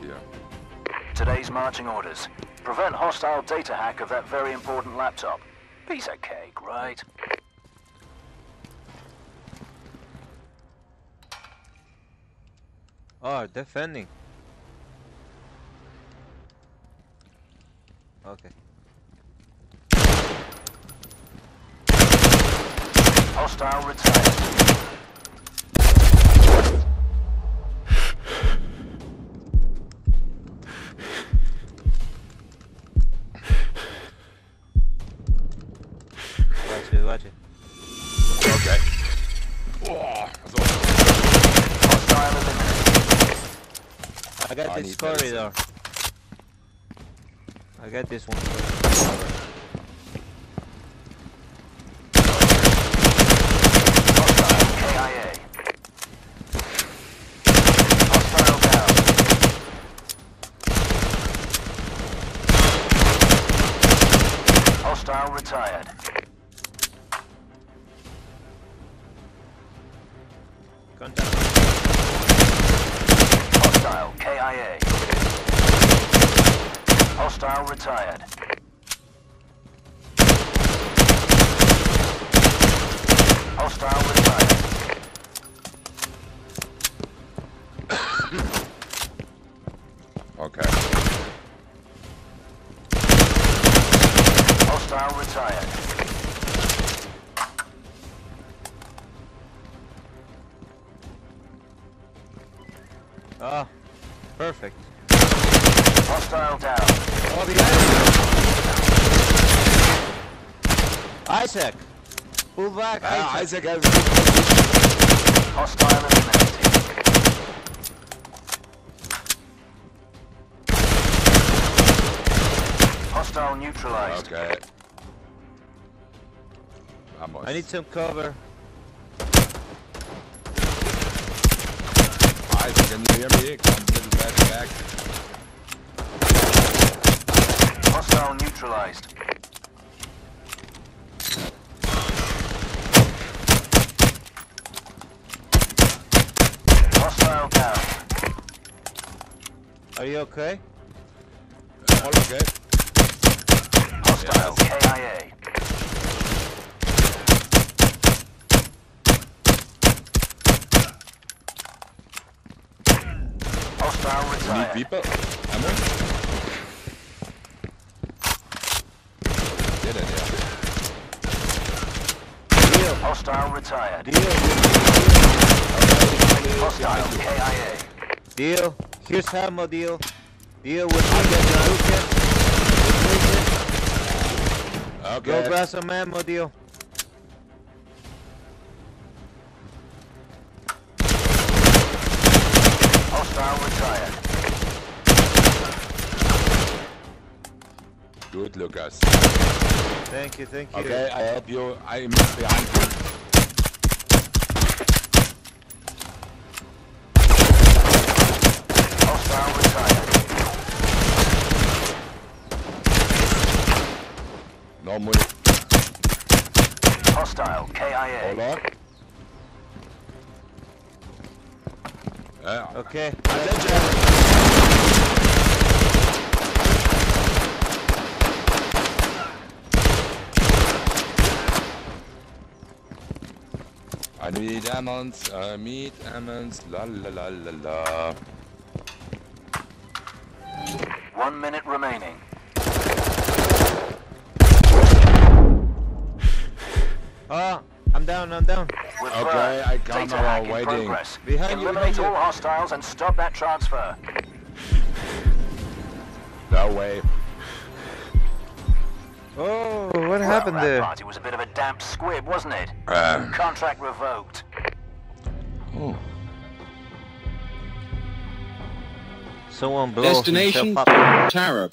here. Today's marching orders. Prevent hostile data hack of that very important laptop. Piece of cake, right? Oh, defending. Okay. Hostile retired. Watch it. Okay. Oh, so, Hostile eliminated. I got I this corridor. I got this one. Hostile KIA. Hostile down. Hostile retired. Contact. Hostile KIA. Hostile retired. Hostile retired. okay. Hostile retired. Ah, perfect. Hostile down. Oh, behind Isaac! Pull back, Ah, Isaac! Isaac has Hostile eliminated. Hostile neutralized. Okay. I need some cover. Isaac, can you hear me? Come a little back, back. Hostile neutralized. Hostile down. Are you okay? All okay. Hostile KIA. Hostile Need people? Ammo? Get in here. Deal, Hostile retired. deal, Hostile KIA. deal. Here's ammo, deal. Deal with the toolkit. Go Okay. grab some ammo, deal. Hostile retired. Good, Lucas. Thank you, thank you. Okay, I help you. I'm behind you. Hostile retired. No money. Hostile KIA. Hold on. Yeah. Okay. I need almonds, I need almonds, la la la la la. One minute remaining. Ah, I'm down, I'm down. We're Okay. I come Data now, waiting. progress. Behind you, Eliminate behind you. all hostiles and stop that transfer. No way. Oh, what Well, happened that there? party was a bit of a damp squib, wasn't it? Um, Contract revoked. oh. Someone blows Destination himself up. Tara.